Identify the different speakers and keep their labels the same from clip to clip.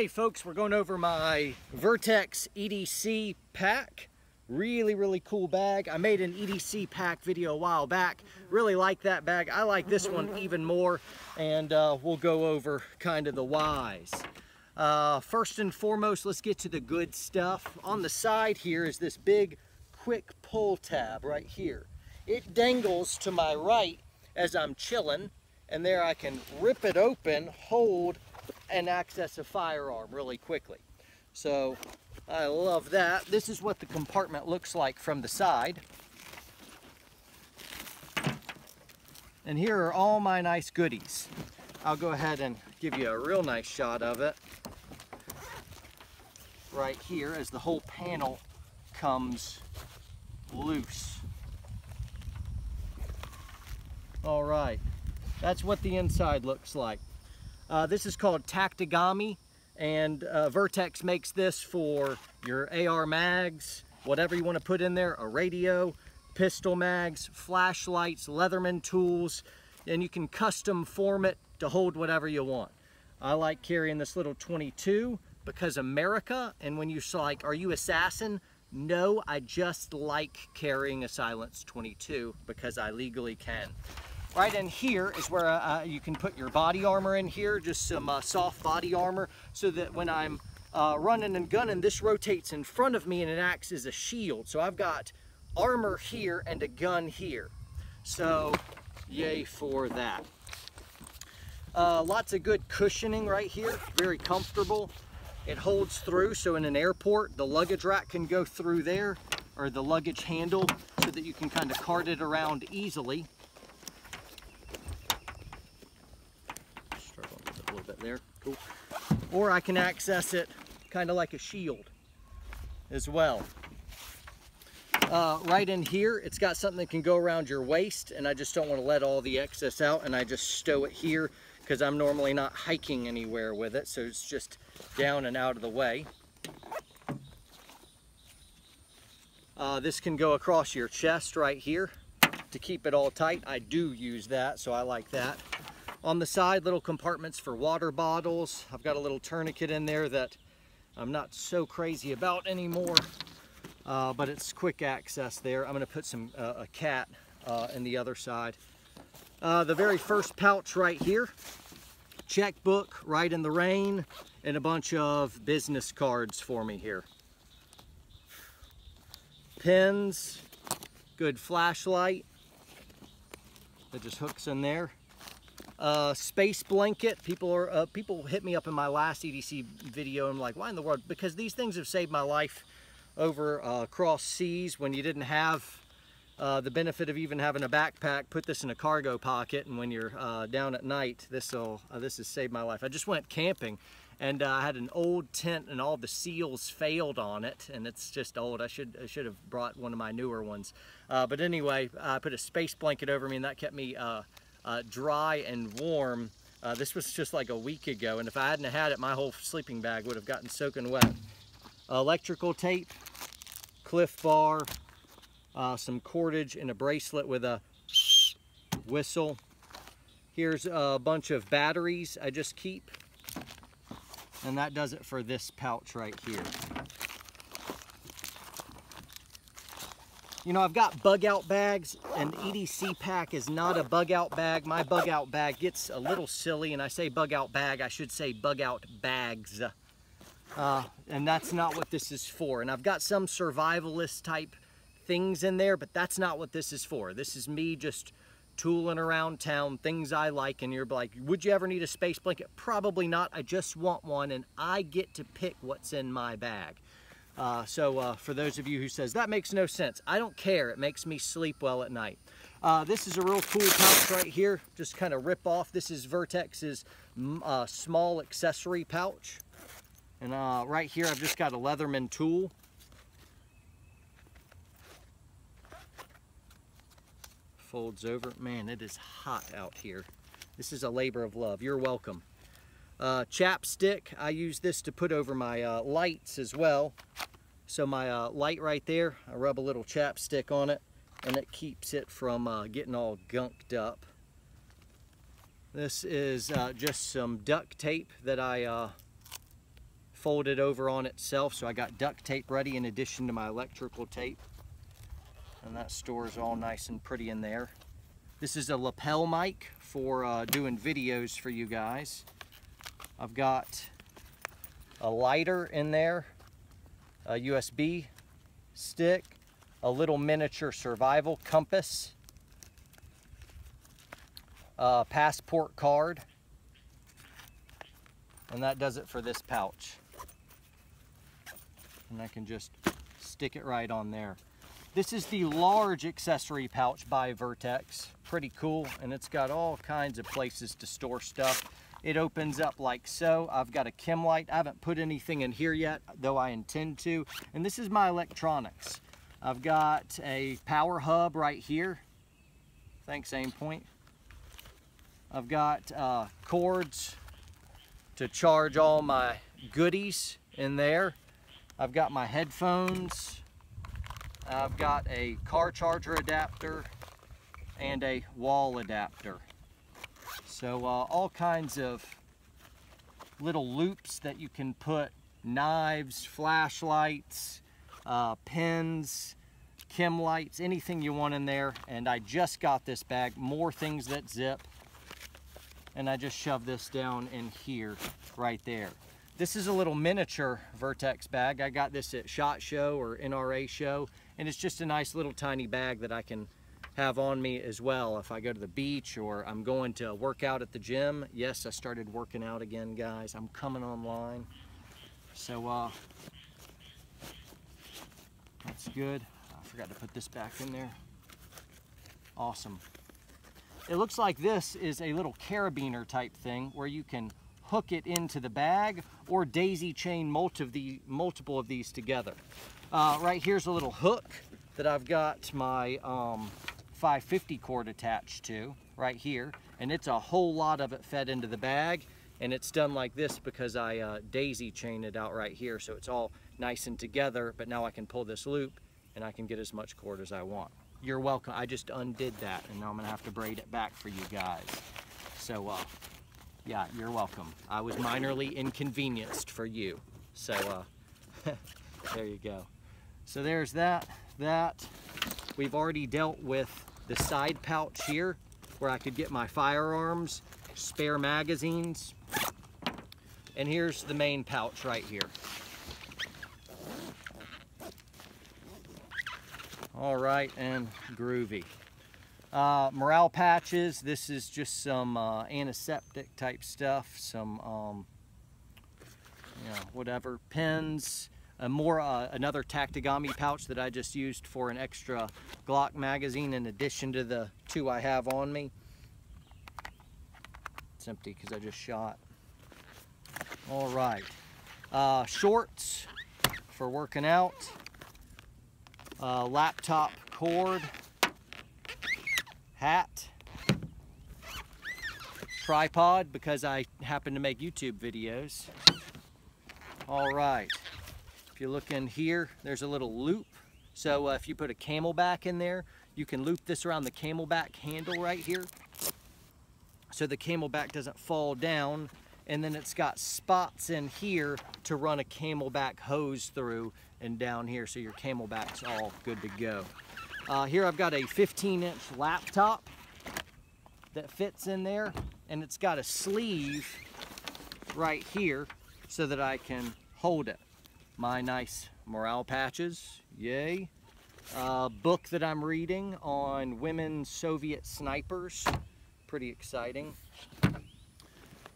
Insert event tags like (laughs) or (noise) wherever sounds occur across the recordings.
Speaker 1: Hey folks, we're going over my Vertx EDC pack. Really, really cool bag. I made an EDC pack video a while back. Really like that bag. I like this one even more. And uh, we'll go over kind of the whys. Uh, first and foremost, let's get to the good stuff. On the side here is this big quick pull tab right here. It dangles to my right as I'm chilling. And there I can rip it open, hold, and access a firearm really quickly. So I love that. This is what the compartment looks like from the side. And here are all my nice goodies. I'll go ahead and give you a real nice shot of it. Right here as the whole panel comes loose. All right, that's what the inside looks like. Uh, this is called Tactigami and uh, Vertx makes this for your AR mags, whatever you want to put in there, a radio, pistol mags, flashlights, Leatherman tools, and you can custom form it to hold whatever you want. I like carrying this little 22 because America, and when you're like, are you assassin? No, I just like carrying a Silence 22 because I legally can. Right in here is where uh, you can put your body armor in here, just some uh, soft body armor, so that when I'm uh, running and gunning, this rotates in front of me and it acts as a shield. So I've got armor here and a gun here. So yay for that. Uh, lots of good cushioning right here, very comfortable. It holds through, so in an airport, the luggage rack can go through there, or the luggage handle, so that you can kind of cart it around easily. There, cool. Or I can access it kind of like a shield as well. Uh, right in here, it's got something that can go around your waist and I just don't want to let all the excess out and I just stow it here because I'm normally not hiking anywhere with it, so it's just down and out of the way. Uh, this can go across your chest right here to keep it all tight. I do use that, so I like that. On the side, little compartments for water bottles. I've got a little tourniquet in there that I'm not so crazy about anymore, uh, but it's quick access there. I'm gonna put some uh, a cat uh, in the other side. Uh, the very first pouch right here, checkbook, Rite in the Rain, and a bunch of business cards for me here. Pins, good flashlight that just hooks in there uh, space blanket. People are uh, people hit me up in my last EDC video. I'm like, why in the world? Because these things have saved my life over uh, cross seas when you didn't have uh, the benefit of even having a backpack. Put this in a cargo pocket, and when you're uh, down at night, this will uh, this has saved my life. I just went camping. And I had an old tent, and all the seals failed on it, and it's just old. I should I should have brought one of my newer ones. but anyway, I put a space blanket over me, and that kept me uh, dry and warm. Uh, this was just like a week ago, and if I hadn't had it, my whole sleeping bag would have gotten soaking wet. electrical tape, Clif Bar, uh, some cordage, and a bracelet with a whistle. Here's a bunch of batteries I just keep, and that does it for this pouch right here. You know, I've got bug out bags. and EDC pack is not a bug out bag. My bug out bag gets a little silly, and I say bug out bag, I should say bug out bags. Uh, and that's not what this is for. And I've got some survivalist type things in there, but that's not what this is for. This is me just tooling around town, things I like, and you're like, would you ever need a space blanket? Probably not. I just want one, and I get to pick what's in my bag. Uh, so uh, for those of you who says, that makes no sense, I don't care. It makes me sleep well at night. Uh, this is a real cool pouch right here. Just kind of rip off. This is Vertx's uh, small accessory pouch. And uh, right here, I've just got a Leatherman tool. Folds over. Man, it is hot out here. This is a labor of love. You're welcome. Uh, chapstick, I use this to put over my uh, lights as well. So my uh, light right there, I rub a little chapstick on it and it keeps it from uh, getting all gunked up. This is uh, just some duct tape that I uh, folded over on itself. So I got duct tape ready in addition to my electrical tape. And that stores all nice and pretty in there. This is a lapel mic for doing videos for you guys. I've got a lighter in there, a USB stick, a little miniature survival compass, a passport card, and that does it for this pouch. And I can just stick it right on there. This is the large accessory pouch by Vertx. Pretty cool, and it's got all kinds of places to store stuff. It opens up like so. I've got a chem light. I haven't put anything in here yet, though I intend to. And this is my electronics. I've got a power hub right here. Thanks, Aimpoint. I've got uh, cords to charge all my goodies in there. I've got my headphones. I've got a car charger adapter and a wall adapter. So uh, all kinds of little loops that you can put knives, flashlights, uh, pens, chem lights, anything you want in there. And I just got this bag, more things that zip. And I just shove this down in here, right there. This is a little miniature Vertx bag. I got this at SHOT Show or NRA Show. And it's just a nice little tiny bag that I can have on me as well if I go to the beach or I'm going to work out at the gym. Yes, I started working out again, guys. I'm coming online. So, uh, that's good. I forgot to put this back in there. Awesome. It looks like this is a little carabiner type thing where you can hook it into the bag or daisy chain multiple of these together. Uh, right here's a little hook that I've got my um, 550 cord attached to right here and it's a whole lot of it fed into the bag and it's done like this because I uh, daisy chain it out right here so it's all nice and together but now I can pull this loop and I can get as much cord as I want. You're welcome. I just undid that and now I'm gonna have to braid it back for you guys. So uh, yeah, you're welcome. I was minorly inconvenienced for you. So uh, (laughs) there you go. So there's that, that. We've already dealt with the side pouch here where I could get my firearms, spare magazines, and here's the main pouch right here. All right, and groovy. Uh, morale patches, this is just some uh, antiseptic type stuff, some, um, you know, whatever, pens, a more uh, another Tactigami pouch that I just used for an extra Glock magazine in addition to the two I have on me. It's empty because I just shot. All right, uh, shorts for working out, uh, laptop cord, hat, tripod because I happen to make YouTube videos. All right. If you look in here, there's a little loop. So uh, if you put a CamelBak in there, you can loop this around the CamelBak handle right here. So the CamelBak doesn't fall down. And then it's got spots in here to run a CamelBak hose through and down here. So your CamelBak's all good to go. Uh, here I've got a 15 inch laptop that fits in there and it's got a sleeve right here so that I can hold it my nice morale patches, yay. Uh, book that I'm reading on women Soviet snipers, pretty exciting.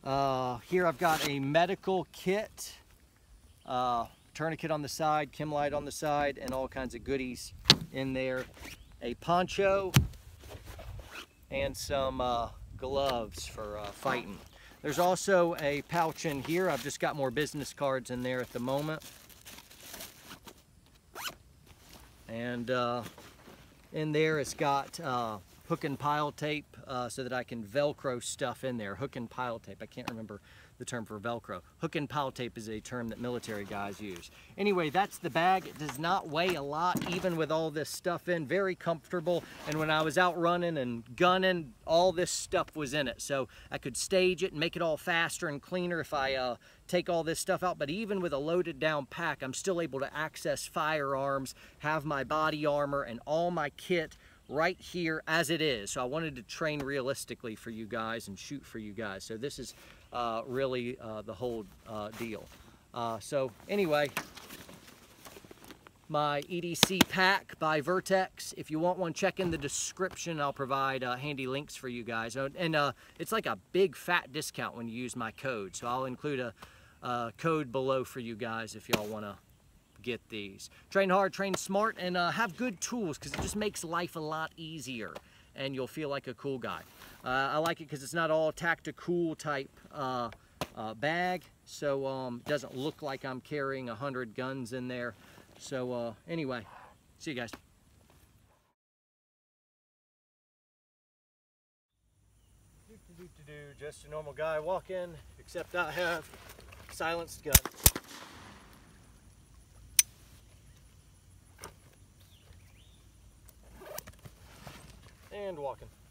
Speaker 1: Uh, here I've got a medical kit, uh, tourniquet on the side, chem light on the side, and all kinds of goodies in there. A poncho and some uh, gloves for uh, fighting. There's also a pouch in here. I've just got more business cards in there at the moment. And uh, in there it's got uh, hook and pile tape uh, so that I can Velcro stuff in there. Hook and pile tape. I can't remember the term for Velcro. Hook and pile tape is a term that military guys use. Anyway, that's the bag. It does not weigh a lot, even with all this stuff in. Very comfortable. And when I was out running and gunning, all this stuff was in it. So I could stage it and make it all faster and cleaner if I uh, take all this stuff out. But even with a loaded down pack, I'm still able to access firearms, have my body armor and all my kit right here as it is. So I wanted to train realistically for you guys and shoot for you guys. So this is uh, really uh, the whole uh, deal. Uh, so anyway, my EDC pack by Vertx. If you want one, check in the description. I'll provide uh, handy links for you guys. And uh, it's like a big fat discount when you use my code. So I'll include a, a code below for you guys if y'all want to get these. Train hard, train smart, and uh, have good tools because it just makes life a lot easier and you'll feel like a cool guy. Uh, I like it because it's not all tactical type uh, uh, bag, so um, doesn't look like I'm carrying a hundred guns in there. So uh, anyway, see you guys. Just a normal guy walking, except I have silenced gun. And walking.